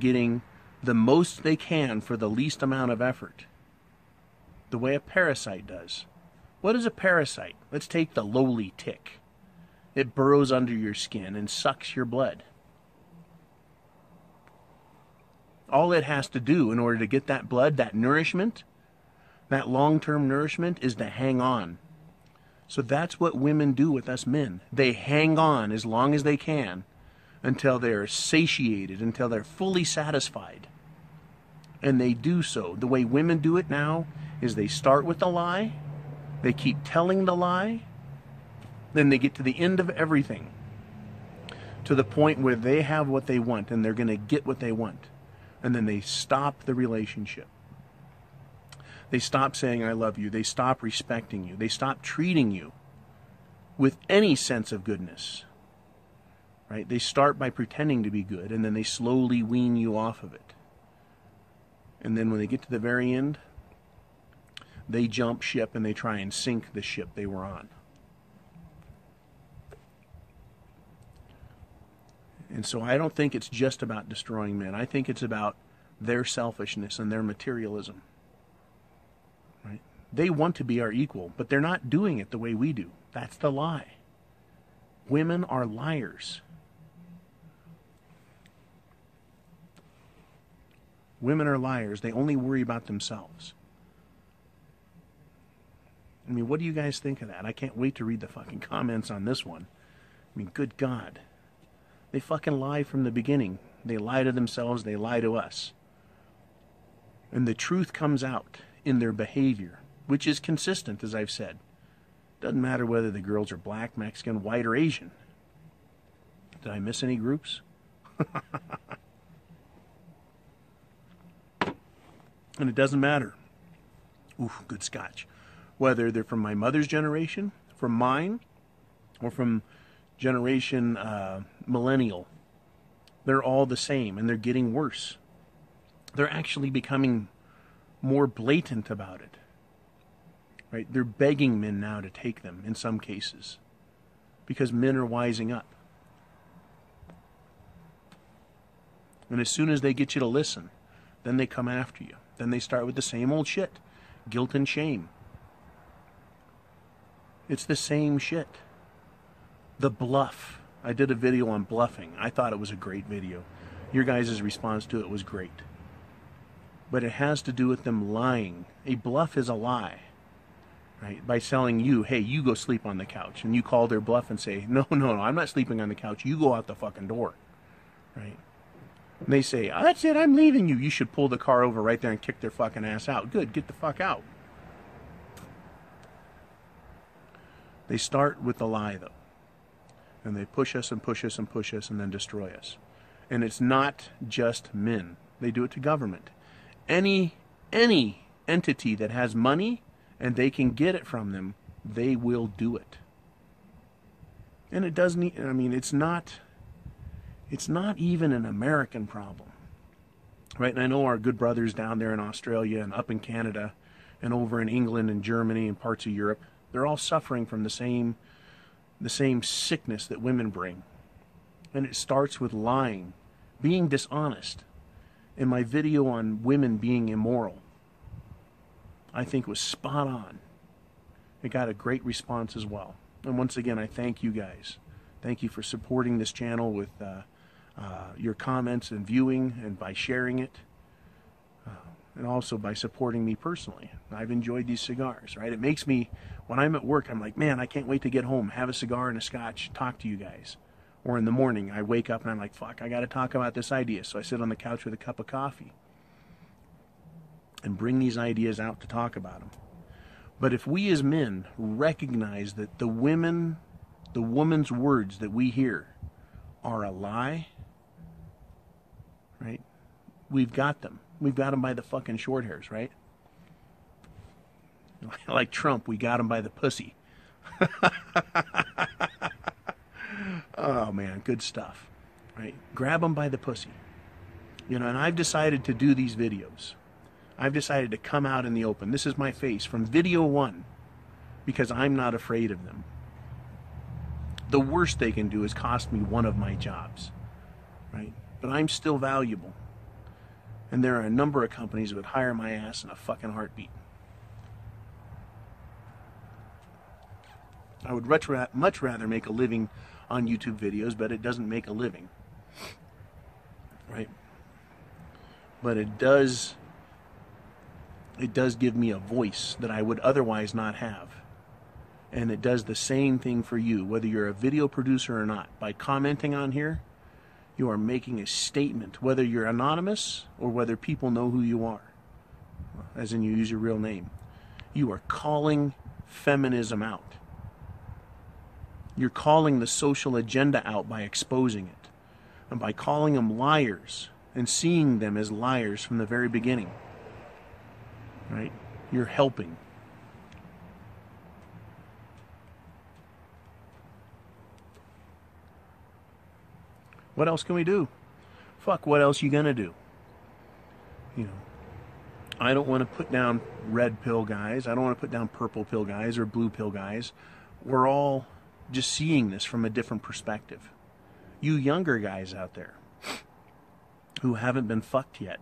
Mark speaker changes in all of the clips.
Speaker 1: getting the most they can for the least amount of effort. The way a parasite does. What is a parasite? Let's take the lowly tick. It burrows under your skin and sucks your blood. All it has to do in order to get that blood, that nourishment, that long term nourishment, is to hang on. So that's what women do with us men. They hang on as long as they can until they're satiated, until they're fully satisfied. And they do so. The way women do it now is they start with a lie, they keep telling the lie, then they get to the end of everything to the point where they have what they want and they're going to get what they want. And then they stop the relationship. They stop saying, I love you. They stop respecting you. They stop treating you with any sense of goodness. Right? They start by pretending to be good and then they slowly wean you off of it. And then when they get to the very end, they jump ship and they try and sink the ship they were on. And so I don't think it's just about destroying men. I think it's about their selfishness and their materialism. Right? They want to be our equal, but they're not doing it the way we do. That's the lie. Women are liars. Women are liars. They only worry about themselves. I mean, what do you guys think of that? I can't wait to read the fucking comments on this one. I mean, good God. They fucking lie from the beginning. They lie to themselves, they lie to us. And the truth comes out in their behavior, which is consistent, as I've said. Doesn't matter whether the girls are black, Mexican, white, or Asian. Did I miss any groups? and it doesn't matter. Ooh, good scotch. Whether they're from my mother's generation, from mine, or from generation uh, millennial, they're all the same and they're getting worse. They're actually becoming more blatant about it. Right? They're begging men now to take them in some cases because men are wising up. And as soon as they get you to listen, then they come after you. Then they start with the same old shit guilt and shame. It's the same shit. The bluff. I did a video on bluffing. I thought it was a great video. Your guys' response to it was great. But it has to do with them lying. A bluff is a lie. Right? By selling you, hey, you go sleep on the couch. And you call their bluff and say, no, no, no, I'm not sleeping on the couch. You go out the fucking door. Right? And they say, oh, that's it, I'm leaving you. You should pull the car over right there and kick their fucking ass out. Good, get the fuck out. They start with the lie, though and they push us and push us and push us and then destroy us. And it's not just men. They do it to government. Any any entity that has money and they can get it from them, they will do it. And it doesn't I mean it's not it's not even an American problem. Right? And I know our good brothers down there in Australia and up in Canada and over in England and Germany and parts of Europe, they're all suffering from the same the same sickness that women bring. And it starts with lying, being dishonest. In my video on women being immoral, I think was spot on. It got a great response as well. And once again, I thank you guys. Thank you for supporting this channel with uh, uh, your comments and viewing and by sharing it. Uh, and also by supporting me personally. I've enjoyed these cigars, right? It makes me, when I'm at work, I'm like, man, I can't wait to get home, have a cigar and a scotch, talk to you guys. Or in the morning, I wake up and I'm like, fuck, I got to talk about this idea. So I sit on the couch with a cup of coffee and bring these ideas out to talk about them. But if we as men recognize that the women, the woman's words that we hear are a lie, right? We've got them We've got them by the fucking short hairs, right? Like Trump, we got him by the pussy. oh man, good stuff. Right? Grab them by the pussy. You know, and I've decided to do these videos. I've decided to come out in the open. This is my face from video one because I'm not afraid of them. The worst they can do is cost me one of my jobs. Right? But I'm still valuable And there are a number of companies that would hire my ass in a fucking heartbeat. I would much, rather make a living on YouTube videos, but it doesn't make a living. Right? But it does it does give me a voice that I would otherwise not have. And it does the same thing for you, whether you're a video producer or not. By commenting on here, you are making a statement, whether you're anonymous or whether people know who you are, as in you use your real name. You are calling feminism out. You're calling the social agenda out by exposing it and by calling them liars and seeing them as liars from the very beginning. Right? You're helping. What else can we do? Fuck, what else you gonna do? You know, I don't want to put down red pill guys. I don't want to put down purple pill guys or blue pill guys. We're all just seeing this from a different perspective. You younger guys out there who haven't been fucked yet,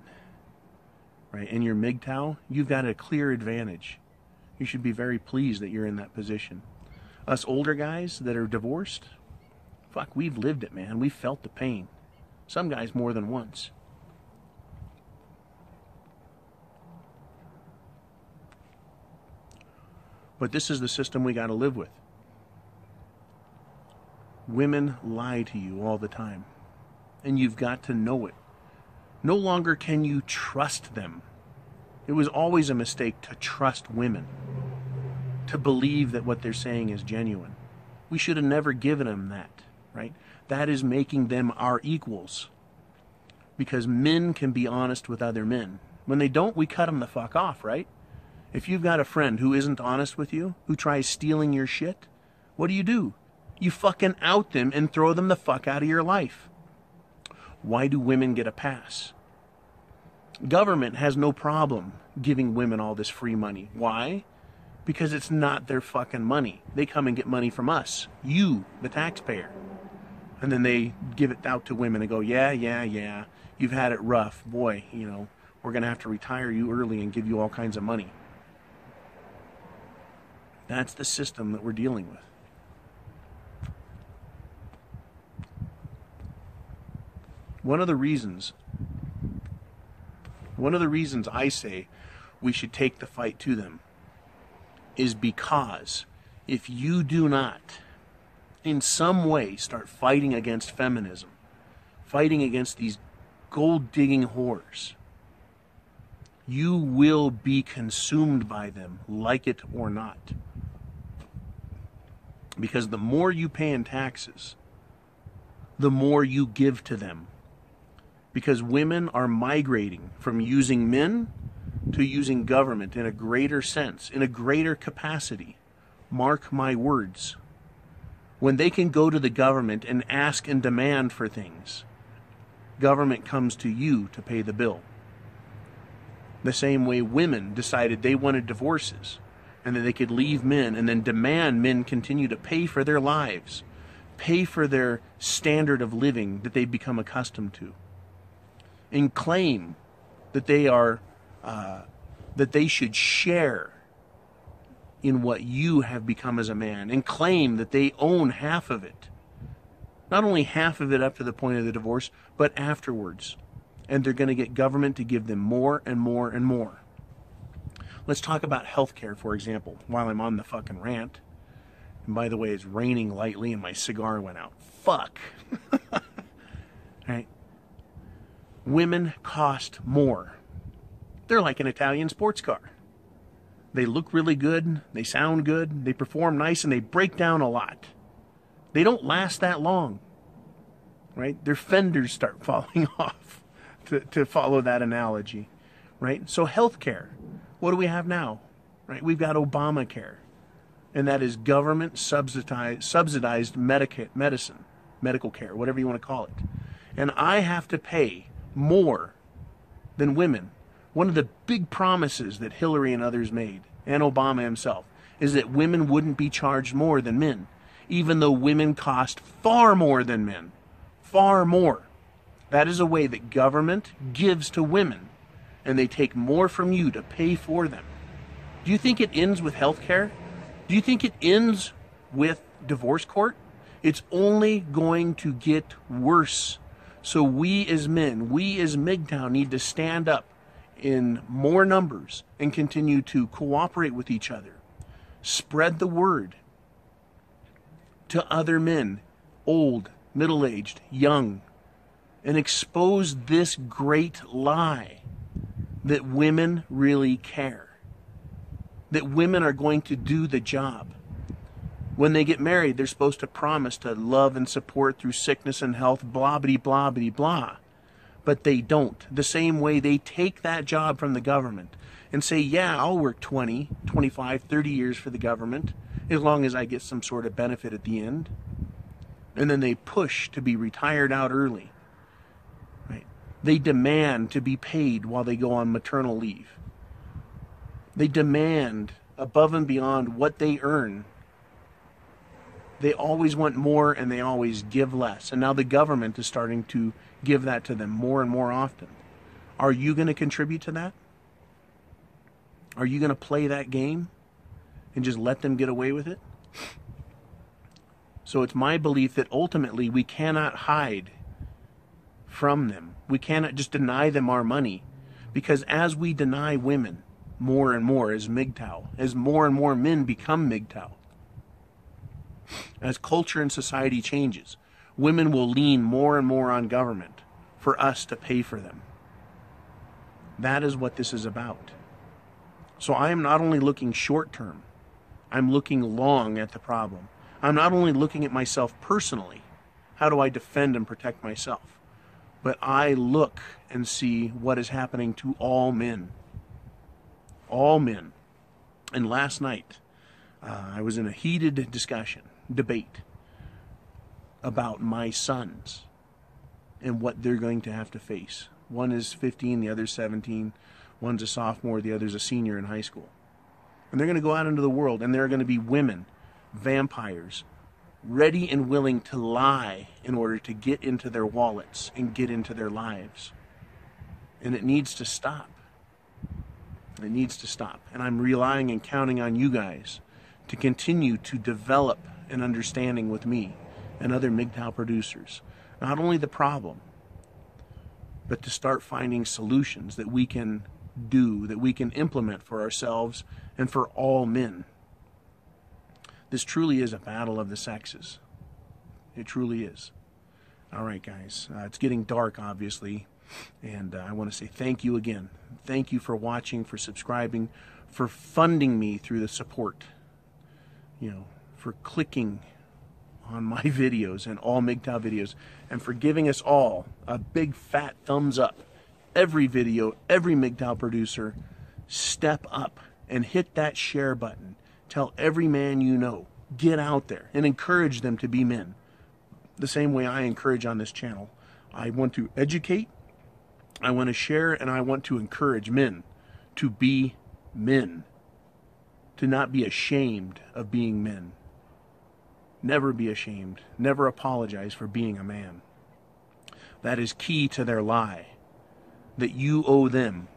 Speaker 1: right? In your MGTOW, you've got a clear advantage. You should be very pleased that you're in that position. Us older guys that are divorced, fuck, we've lived it, man. We've felt the pain. Some guys more than once. But this is the system we got to live with. Women lie to you all the time, and you've got to know it. No longer can you trust them. It was always a mistake to trust women, to believe that what they're saying is genuine. We should have never given them that, right? That is making them our equals. Because men can be honest with other men. When they don't, we cut them the fuck off, right? If you've got a friend who isn't honest with you, who tries stealing your shit, what do you do? You fucking out them and throw them the fuck out of your life. Why do women get a pass? Government has no problem giving women all this free money. Why? Because it's not their fucking money. They come and get money from us, you, the taxpayer. And then they give it out to women and go, yeah, yeah, yeah, you've had it rough. Boy, you know, we're going to have to retire you early and give you all kinds of money. That's the system that we're dealing with. One of the reasons, one of the reasons I say we should take the fight to them is because if you do not, in some way, start fighting against feminism, fighting against these gold digging whores, you will be consumed by them, like it or not. Because the more you pay in taxes, the more you give to them because women are migrating from using men to using government in a greater sense, in a greater capacity. Mark my words. When they can go to the government and ask and demand for things, government comes to you to pay the bill. The same way women decided they wanted divorces and that they could leave men and then demand men continue to pay for their lives, pay for their standard of living that they've become accustomed to and claim that they are uh, that they should share in what you have become as a man and claim that they own half of it. Not only half of it up to the point of the divorce but afterwards. And they're going to get government to give them more and more and more. Let's talk about health care for example while i'm on the fucking rant. And by the way it's raining lightly and my cigar went out. Fuck. Right? Women cost more. They're like an Italian sports car. They look really good, they sound good, they perform nice, and they break down a lot. They don't last that long, right? Their fenders start falling off, to, to follow that analogy, right? So, healthcare. What do we have now? Right? We've got Obamacare, and that is government subsidized, subsidized medica- medicine, medical care, whatever you want to call it. And I have to pay more than women. One of the big promises that Hillary and others made, and Obama himself, is that women wouldn't be charged more than men, even though women cost far more than men. Far more. That is a way that government gives to women and they take more from you to pay for them. Do you think it ends with health care? Do you think it ends with divorce court? It's only going to get worse. So we as men, we as MGTOW need to stand up in more numbers and continue to cooperate with each other. Spread the word to other men, old, middle aged, young, and expose this great lie that women really care. That women are going to do the job. When they get married, they're supposed to promise to love and support through sickness and health, blah, blah, blah, blah, blah. But they don't. The same way they take that job from the government and say, yeah, I'll work 20, 25, 30 years for the government as long as I get some sort of benefit at the end. And then they push to be retired out early they demand to be paid while they go on maternal leave. They demand above and beyond what they earn. They always want more and they always give less. And now the government is starting to give that to them more and more often. Are you going to contribute to that? Are you going to play that game and just let them get away with it? So it's my belief that ultimately we cannot hide from them. We cannot just deny them our money because as we deny women more and more as MGTOW, as more and more men become MGTOW, as culture and society changes, women will lean more and more on government for us to pay for them. That is what this is about. So I am not only looking short term, I'm looking long at the problem. I'm not only looking at myself personally, how do I defend and protect myself? but I look and see what is happening to all men. All men. And last night, uh, I was in a heated discussion, debate, about my sons and what they're going to have to face. One is 15, the other's 17. One's a sophomore, the other's a senior in high school. And they're going to go out into the world, and there are going to be women, vampires, ready and willing to lie in order to get into their wallets and get into their lives. And it needs to stop. It needs to stop. And I'm relying and counting on you guys to continue to develop an understanding with me and other MGTOW producers. Not only the problem, but to start finding solutions that we can do, that we can implement for ourselves and for all men. This truly is a battle of the sexes. It truly is. All right, guys. Uh, it's getting dark, obviously. And uh, I want to say thank you again. Thank you for watching, for subscribing, for funding me through the support. You know, for clicking on my videos and all MGTOW videos, and for giving us all a big fat thumbs up. Every video, every MGTOW producer, step up and hit that share button. Tell every man you know, get out there and encourage them to be men. The same way I encourage on this channel. I want to educate, I want to share, and I want to encourage men to be men. To not be ashamed of being men. Never be ashamed. Never apologize for being a man. That is key to their lie. That you owe them,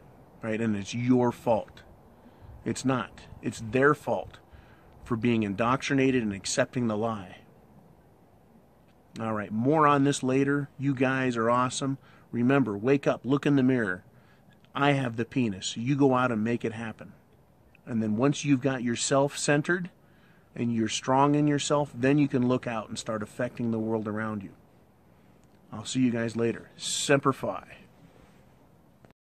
Speaker 1: right? And it's your fault. It's not. It's their fault for being indoctrinated and accepting the lie. All right, more on this later. You guys are awesome. Remember, wake up, look in the mirror. I have the penis. You go out and make it happen. And then once you've got yourself centered and you're strong in yourself, then you can look out and start affecting the world around you. I'll see you guys later. Semper Fi.